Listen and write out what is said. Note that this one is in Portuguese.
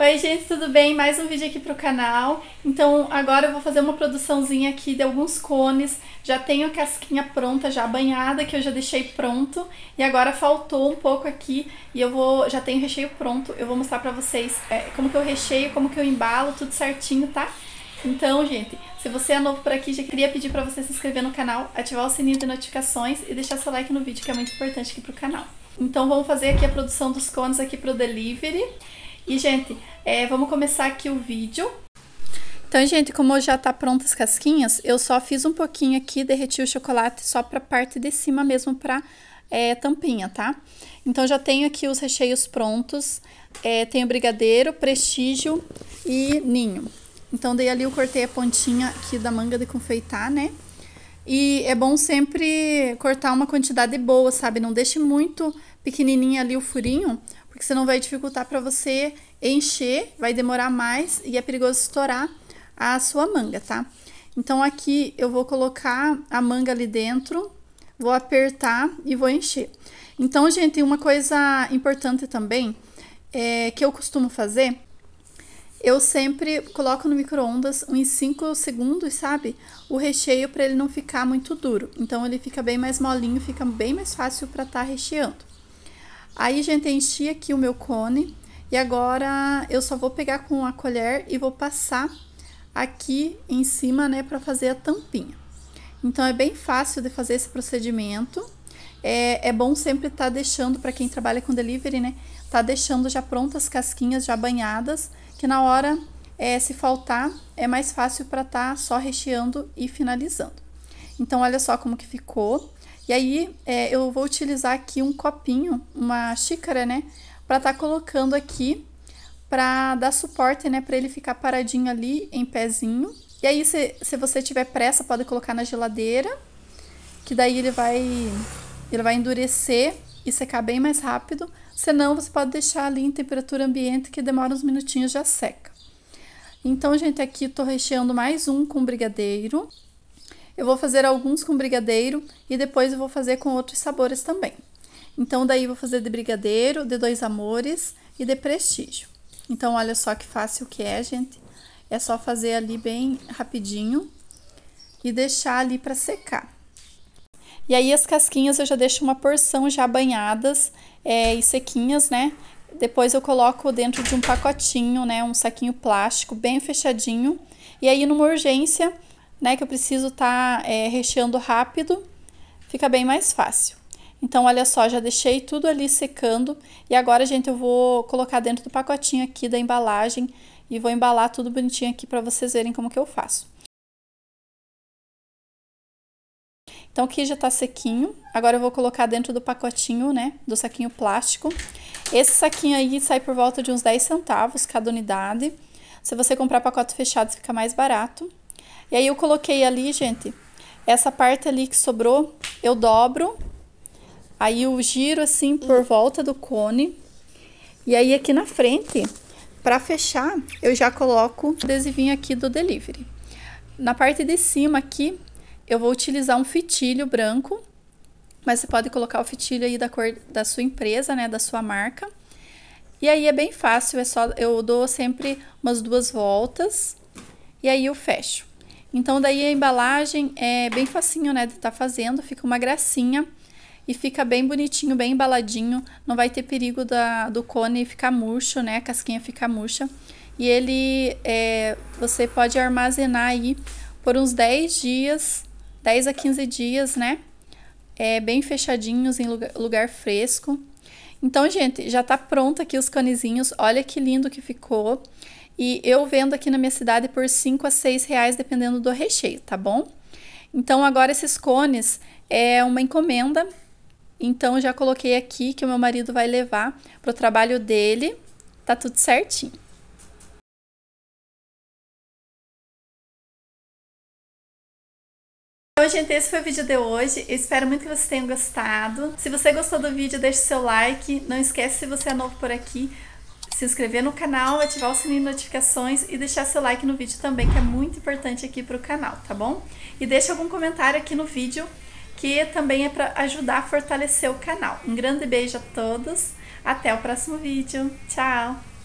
Oi gente, tudo bem? Mais um vídeo aqui pro canal. Então agora eu vou fazer uma produçãozinha aqui de alguns cones. Já tenho a casquinha pronta, já banhada, que eu já deixei pronto. E agora faltou um pouco aqui e eu vou, já tenho o recheio pronto. Eu vou mostrar pra vocês é, como que eu recheio, como que eu embalo, tudo certinho, tá? Então, gente, se você é novo por aqui, já queria pedir pra você se inscrever no canal, ativar o sininho de notificações e deixar seu like no vídeo, que é muito importante aqui pro canal. Então vamos fazer aqui a produção dos cones aqui pro delivery. E, gente, é, vamos começar aqui o vídeo. Então, gente, como já tá pronta as casquinhas, eu só fiz um pouquinho aqui, derreti o chocolate só pra parte de cima mesmo, pra é, tampinha, tá? Então, já tenho aqui os recheios prontos. É, tenho brigadeiro, prestígio e ninho. Então, daí ali eu cortei a pontinha aqui da manga de confeitar, né? E é bom sempre cortar uma quantidade boa, sabe? Não deixe muito pequenininho ali o furinho, porque senão vai dificultar para você encher, vai demorar mais e é perigoso estourar a sua manga, tá? Então aqui eu vou colocar a manga ali dentro, vou apertar e vou encher. Então, gente, uma coisa importante também é, que eu costumo fazer, eu sempre coloco no micro-ondas uns 5 segundos, sabe? O recheio para ele não ficar muito duro. Então ele fica bem mais molinho, fica bem mais fácil para estar tá recheando. Aí, gente, enchi aqui o meu cone e agora eu só vou pegar com a colher e vou passar aqui em cima, né, para fazer a tampinha. Então, é bem fácil de fazer esse procedimento. É, é bom sempre estar tá deixando, para quem trabalha com delivery, né, tá deixando já prontas as casquinhas já banhadas, que na hora, é, se faltar, é mais fácil para estar tá só recheando e finalizando. Então, olha só como que ficou. E aí, é, eu vou utilizar aqui um copinho, uma xícara, né? Pra estar tá colocando aqui pra dar suporte, né? Pra ele ficar paradinho ali, em pezinho. E aí, se, se você tiver pressa, pode colocar na geladeira, que daí ele vai, ele vai endurecer e secar bem mais rápido. Senão, você pode deixar ali em temperatura ambiente, que demora uns minutinhos já seca. Então, gente, aqui tô recheando mais um com brigadeiro. Eu vou fazer alguns com brigadeiro e depois eu vou fazer com outros sabores também. Então, daí vou fazer de brigadeiro, de dois amores e de prestígio. Então, olha só que fácil que é, gente. É só fazer ali bem rapidinho e deixar ali para secar. E aí, as casquinhas eu já deixo uma porção já banhadas é, e sequinhas, né? Depois eu coloco dentro de um pacotinho, né? Um saquinho plástico bem fechadinho. E aí, numa urgência, né, que eu preciso estar tá, é, recheando rápido, fica bem mais fácil. Então, olha só, já deixei tudo ali secando e agora, gente, eu vou colocar dentro do pacotinho aqui da embalagem e vou embalar tudo bonitinho aqui para vocês verem como que eu faço. Então, aqui já tá sequinho. Agora eu vou colocar dentro do pacotinho, né, do saquinho plástico. Esse saquinho aí sai por volta de uns 10 centavos cada unidade. Se você comprar pacote fechado, fica mais barato. E aí eu coloquei ali, gente, essa parte ali que sobrou, eu dobro. Aí eu giro assim por volta do cone. E aí aqui na frente, para fechar, eu já coloco o adesivinho aqui do delivery. Na parte de cima aqui, eu vou utilizar um fitilho branco, mas você pode colocar o fitilho aí da cor da sua empresa, né, da sua marca. E aí é bem fácil, é só eu dou sempre umas duas voltas e aí eu fecho. Então, daí a embalagem é bem facinho, né, de estar tá fazendo, fica uma gracinha e fica bem bonitinho, bem embaladinho, não vai ter perigo da, do cone ficar murcho, né, a casquinha ficar murcha. E ele, é, você pode armazenar aí por uns 10 dias, 10 a 15 dias, né, é, bem fechadinhos em lugar, lugar fresco. Então, gente, já tá pronto aqui os conezinhos, olha que lindo que ficou. E eu vendo aqui na minha cidade por 5 a 6 reais, dependendo do recheio, tá bom? Então, agora esses cones é uma encomenda. Então, já coloquei aqui que o meu marido vai levar para o trabalho dele. Tá tudo certinho. Então, gente, esse foi o vídeo de hoje. Eu espero muito que vocês tenham gostado. Se você gostou do vídeo, deixe seu like. Não esquece, se você é novo por aqui, se inscrever no canal, ativar o sininho de notificações e deixar seu like no vídeo também, que é muito importante aqui para o canal, tá bom? E deixa algum comentário aqui no vídeo, que também é para ajudar a fortalecer o canal. Um grande beijo a todos, até o próximo vídeo, tchau!